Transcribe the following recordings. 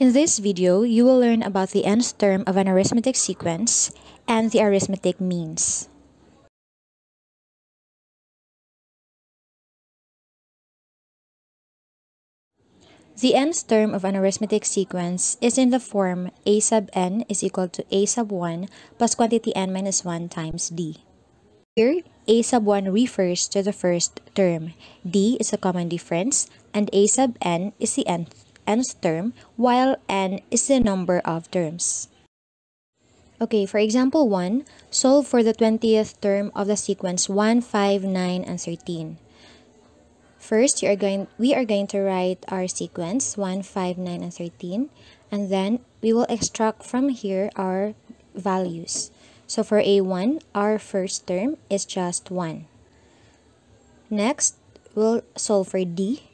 In this video, you will learn about the nth term of an arithmetic sequence and the arithmetic means. The nth term of an arithmetic sequence is in the form a sub n is equal to a sub 1 plus quantity n minus 1 times d. Here, a sub 1 refers to the first term, d is a common difference, and a sub n is the nth nth term, while n is the number of terms. Okay, for example 1, solve for the 20th term of the sequence 1, 5, 9, and 13. First, you are going, we are going to write our sequence 1, 5, 9, and 13. And then we will extract from here our values. So for A1, our first term is just 1. Next, we'll solve for D.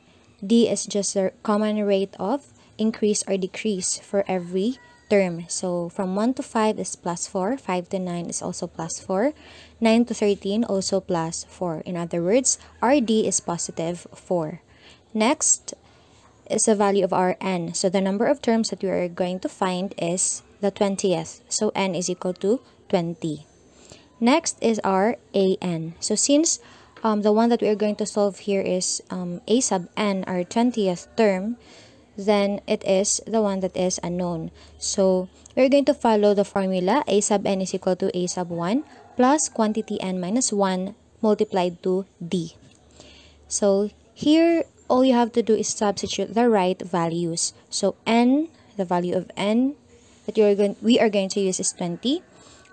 D is just the common rate of increase or decrease for every term. So from 1 to 5 is plus 4, 5 to 9 is also plus 4, 9 to 13 also plus 4. In other words, RD is positive 4. Next is the value of our n. So the number of terms that we are going to find is the 20th. So n is equal to 20. Next is our an. So since um, the one that we are going to solve here is um, a sub n, our 20th term, then it is the one that is unknown. So we're going to follow the formula a sub n is equal to a sub 1 plus quantity n minus 1 multiplied to d. So here, all you have to do is substitute the right values. So n, the value of n that you're going, we are going to use is 20.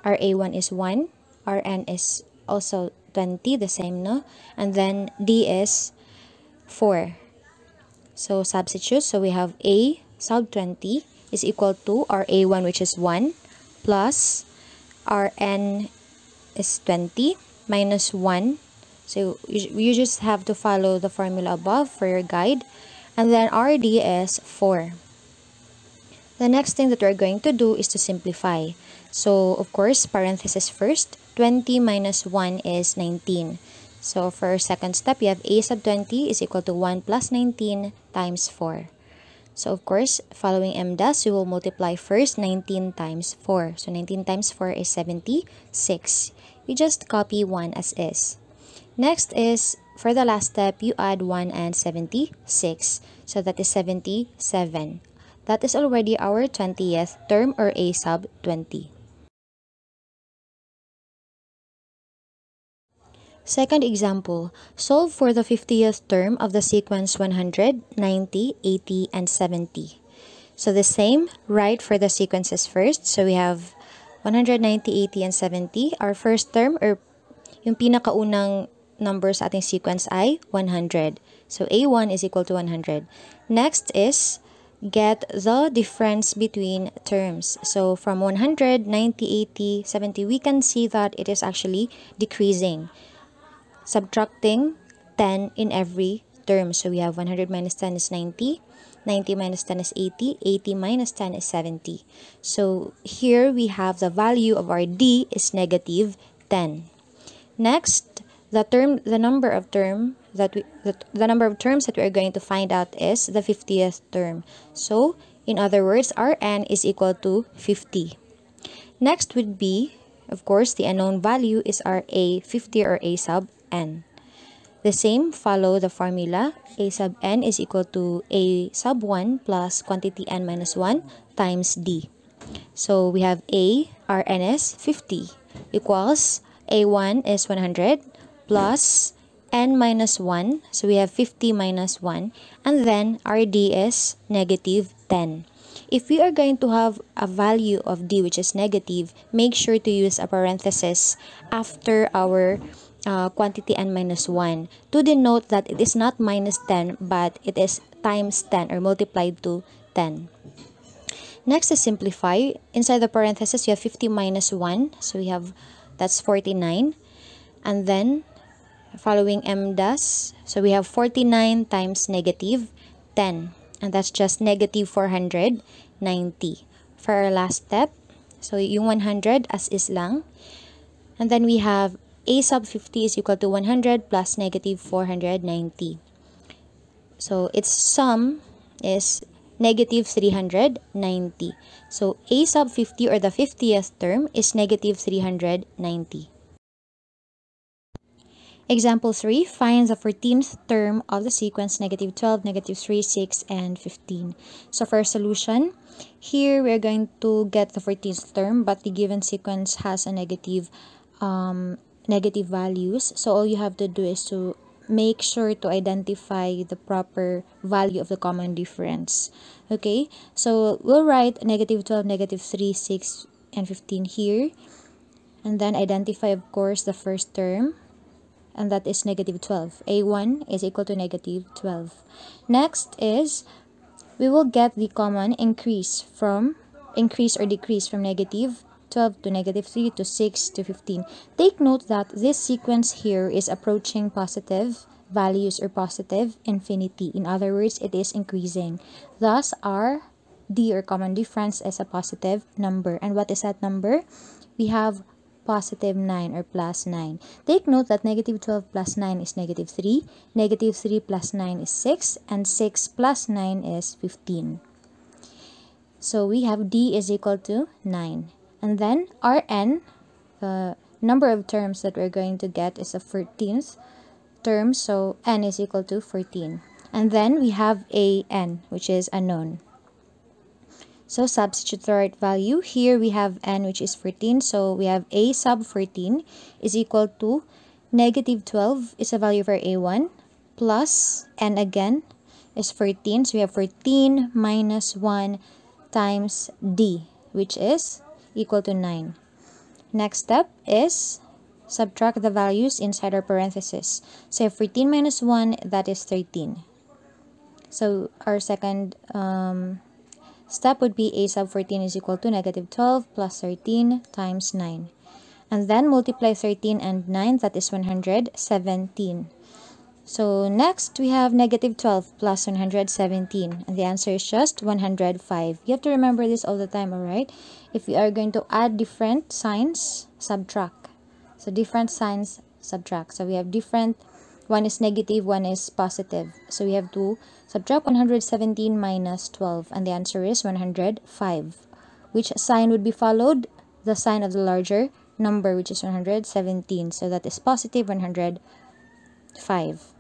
Our a1 is 1. Our n is also 20, the same, no? And then d is 4. So substitute. So we have a sub 20 is equal to our a1 which is 1 plus our n is 20 minus 1. So you, you just have to follow the formula above for your guide. And then rd is 4. The next thing that we're going to do is to simplify. So of course, parenthesis first. 20 minus 1 is 19. So for our second step, you have a sub 20 is equal to 1 plus 19 times 4. So of course, following MDAS, we will multiply first 19 times 4. So 19 times 4 is 76. You just copy 1 as is. Next is, for the last step, you add 1 and 76. So that is 77. That is already our 20th term or a sub 20. Second example, solve for the 50th term of the sequence 100, 90, 80, and 70. So the same, write for the sequences first. So we have 190, 80, and 70. Our first term, or yung pinakaunang number sa ating sequence ay 100. So A1 is equal to 100. Next is get the difference between terms. So from 100, 90, 80, 70, we can see that it is actually decreasing subtracting 10 in every term. So we have 100 minus 10 is 90, 90 minus 10 is 80, 80 minus 10 is 70. So here we have the value of our d is negative 10. Next, the term, the number of term that we, the, the number of terms that we are going to find out is the 50th term. So in other words, our n is equal to 50. Next would be, of course, the unknown value is our a 50 or a sub n. The same follow the formula a sub n is equal to a sub 1 plus quantity n minus 1 times d. So we have a, is 50 equals a1 is 100 plus n minus 1. So we have 50 minus 1 and then our d is negative 10. If we are going to have a value of d which is negative, make sure to use a parenthesis after our uh, quantity n minus 1 to denote that it is not minus 10 but it is times 10 or multiplied to 10. Next is simplify. Inside the parenthesis, you have 50 minus 1. So we have, that's 49. And then, following MDAS, so we have 49 times negative 10. And that's just negative 490. For our last step, so yung 100 as is lang. And then we have a sub 50 is equal to 100 plus negative 490. So its sum is negative 390. So a sub 50 or the 50th term is negative 390. Example 3, find the 14th term of the sequence negative 12, negative 3, 6, and 15. So for solution, here we're going to get the 14th term, but the given sequence has a negative, um, negative values. So all you have to do is to make sure to identify the proper value of the common difference. Okay, so we'll write negative 12, negative 3, 6, and 15 here. And then identify, of course, the first term and that is negative 12. A1 is equal to negative 12. Next is we will get the common increase from increase or decrease from negative 12 to negative 3 to 6 to 15. Take note that this sequence here is approaching positive values or positive infinity. In other words, it is increasing. Thus, our D or common difference is a positive number. And what is that number? We have positive 9 or plus 9. Take note that negative 12 plus 9 is negative 3, negative 3 plus 9 is 6, and 6 plus 9 is 15. So we have D is equal to 9. And then Rn, the number of terms that we're going to get is a 14th term, so n is equal to 14. And then we have an, which is unknown. So substitute the right value. Here we have n which is 14. So we have a sub 14 is equal to negative 12 is a value for a1 plus n again is 14. So we have 14 minus 1 times d which is equal to 9. Next step is subtract the values inside our parentheses. So 14 minus 1 that is 13. So our second um, Step would be a sub 14 is equal to negative 12 plus 13 times 9. And then multiply 13 and 9, that is 117. So next, we have negative 12 plus 117. And the answer is just 105. You have to remember this all the time, alright? If we are going to add different signs, subtract. So different signs, subtract. So we have different one is negative, one is positive. So we have to subtract 117 minus 12 and the answer is 105. Which sign would be followed? The sign of the larger number which is 117. So that is positive 105.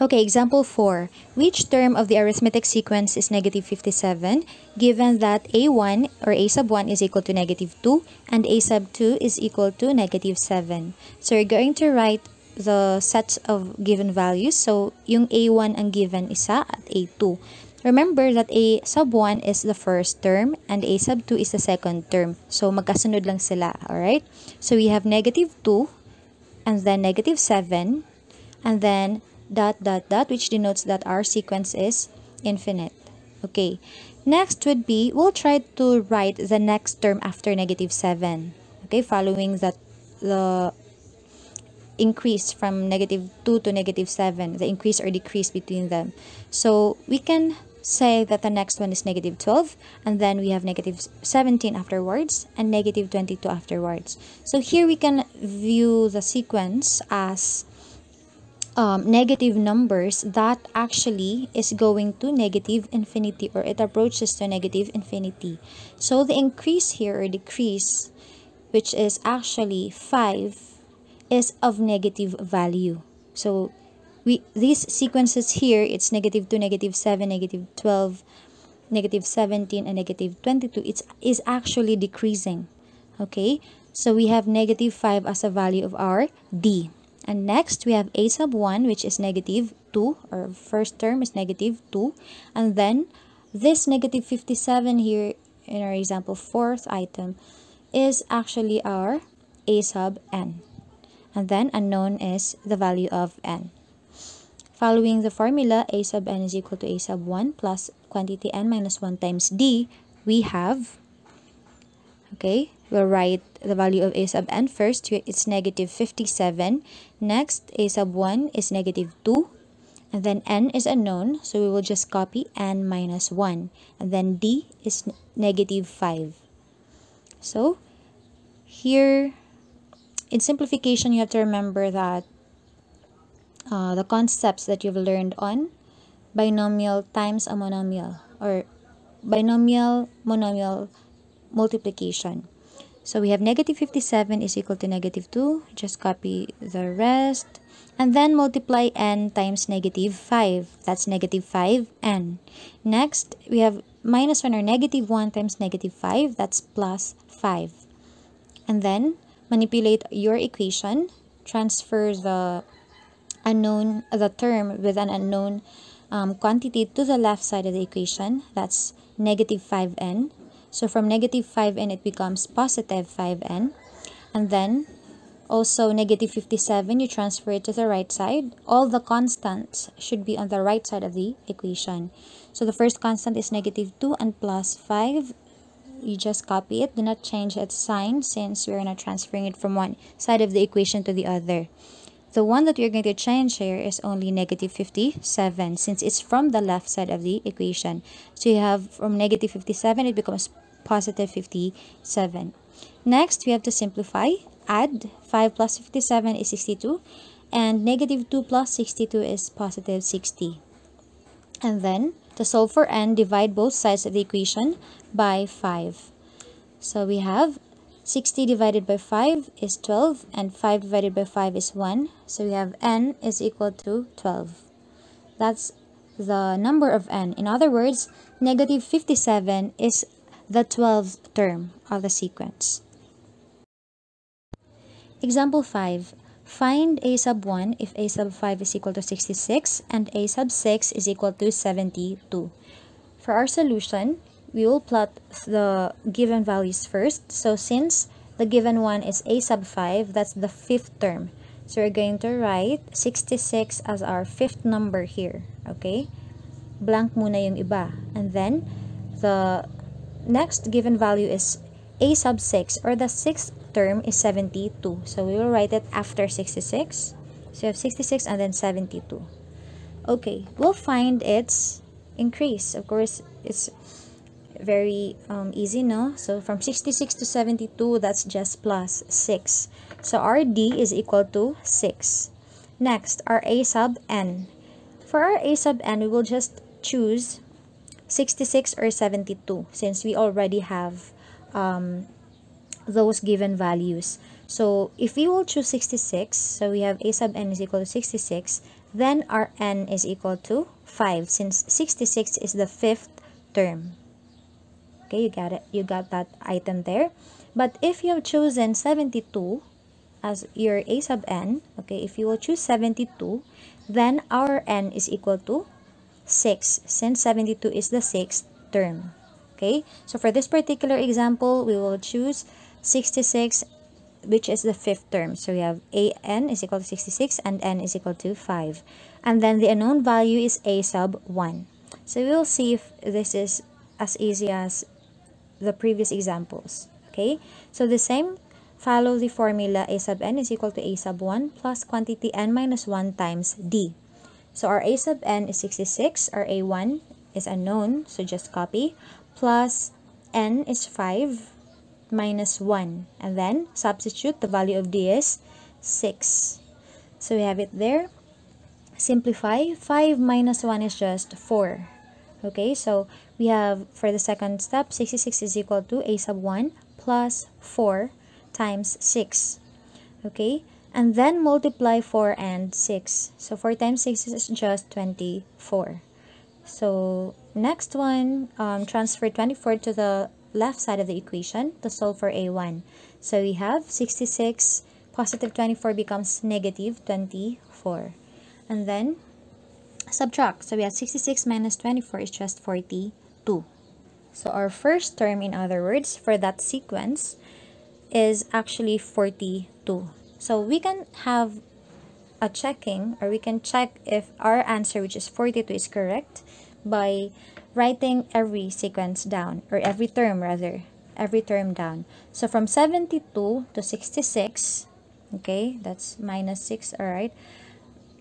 Okay, example 4. Which term of the arithmetic sequence is negative 57 given that a1 or a sub 1 is equal to negative 2 and a sub 2 is equal to negative 7? So you're going to write the sets of given values. So yung a1 ang given isa at a2. Remember that a sub 1 is the first term and a sub 2 is the second term. So magkasunod lang sila, alright? So we have negative 2 and then negative 7 and then dot dot dot which denotes that our sequence is infinite. Okay, next would be, we'll try to write the next term after negative 7. Okay, following that the increase from negative 2 to negative 7, the increase or decrease between them. So we can say that the next one is negative 12 and then we have negative 17 afterwards and negative 22 afterwards. So here we can view the sequence as um, negative numbers that actually is going to negative infinity or it approaches to negative infinity. So the increase here or decrease, which is actually 5, is of negative value. So we these sequences here, it's negative 2, negative 7, negative 12, negative 17, and negative 22. It's is actually decreasing. Okay, so we have negative 5 as a value of our D. And next, we have a sub 1, which is negative 2, or first term is negative 2. And then, this negative 57 here, in our example, fourth item, is actually our a sub n. And then, unknown is the value of n. Following the formula, a sub n is equal to a sub 1 plus quantity n minus 1 times d, we have, okay, we'll write the value of a sub n first. It's negative 57. Next, a sub 1 is negative 2. And then n is unknown, so we will just copy n minus 1. And then d is negative 5. So, here in simplification, you have to remember that uh, the concepts that you've learned on binomial times a monomial or binomial monomial multiplication. So we have negative 57 is equal to negative 2. Just copy the rest. And then multiply n times negative 5. That's negative 5n. Next, we have minus 1 or negative 1 times negative 5. That's plus 5. And then, manipulate your equation. Transfer the unknown, the term with an unknown um, quantity to the left side of the equation. That's negative 5n. So from negative 5n, it becomes positive 5n. And then, also negative 57, you transfer it to the right side. All the constants should be on the right side of the equation. So the first constant is negative 2 and plus 5. You just copy it. Do not change its sign since we're not transferring it from one side of the equation to the other. The one that we're going to change here is only negative 57 since it's from the left side of the equation. So you have from negative 57, it becomes positive 57. Next, we have to simplify. Add 5 plus 57 is 62 and negative 2 plus 62 is positive 60. And then, to solve for n, divide both sides of the equation by 5. So we have 60 divided by 5 is 12 and 5 divided by 5 is 1. So we have n is equal to 12. That's the number of n. In other words, negative 57 is the 12th term of the sequence. Example 5. Find a sub 1 if a sub 5 is equal to 66 and a sub 6 is equal to 72. For our solution, we will plot the given values first. So since the given one is a sub 5, that's the fifth term. So we're going to write 66 as our fifth number here. Okay? Blank muna yung iba. And then, the next given value is a sub 6 or the sixth term is 72. So we will write it after 66. So you have 66 and then 72. Okay, we'll find its increase. Of course, it's very um, easy, no? So from 66 to 72, that's just plus 6. So our D is equal to 6. Next, our A sub N. For our A sub N, we will just choose 66 or 72 since we already have um, those given values. So if we will choose 66, so we have a sub n is equal to 66, then our n is equal to 5 since 66 is the fifth term. Okay, you got it. You got that item there. But if you have chosen 72 as your a sub n, okay, if you will choose 72, then our n is equal to 6 since 72 is the sixth term. Okay, so for this particular example, we will choose 66 which is the fifth term. So we have a n is equal to 66 and n is equal to 5. And then the unknown value is a sub 1. So we will see if this is as easy as the previous examples. Okay, so the same follow the formula a sub n is equal to a sub 1 plus quantity n minus 1 times d. So our a sub n is 66, our a1 is unknown, so just copy, plus n is 5 minus 1. And then substitute the value of d is 6. So we have it there. Simplify. 5 minus 1 is just 4. Okay, so we have for the second step, 66 is equal to a sub 1 plus 4 times 6. Okay, and then multiply 4 and 6. So 4 times 6 is just 24. So next one, um, transfer 24 to the left side of the equation to solve for a1. So we have 66 positive 24 becomes negative 24. And then subtract. So we have 66 minus 24 is just 42. So our first term, in other words, for that sequence is actually 42. So we can have a checking or we can check if our answer, which is 42, is correct by writing every sequence down or every term rather every term down so from 72 to 66 okay that's minus 6 all right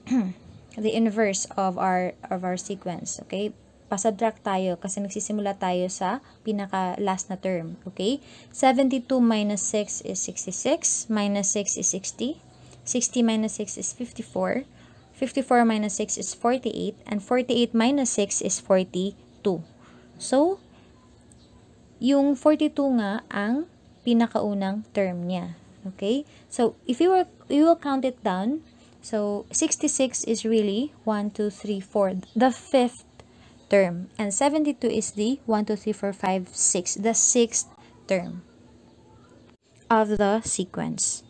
the inverse of our of our sequence okay pasubtract tayo kasi nagsisimula tayo sa pinaka-last na term. Okay? 72 minus 6 is 66. Minus 6 is 60. 60 minus 6 is 54. 54 minus 6 is 48. And 48 minus 6 is 42. So, yung 42 nga ang pinakaunang term niya. Okay? So, if you, were, you will count it down, so 66 is really 1, 2, 3, 4, the fifth term. And 72 is the 1, 2, 3, 4, 5, 6, the sixth term of the sequence.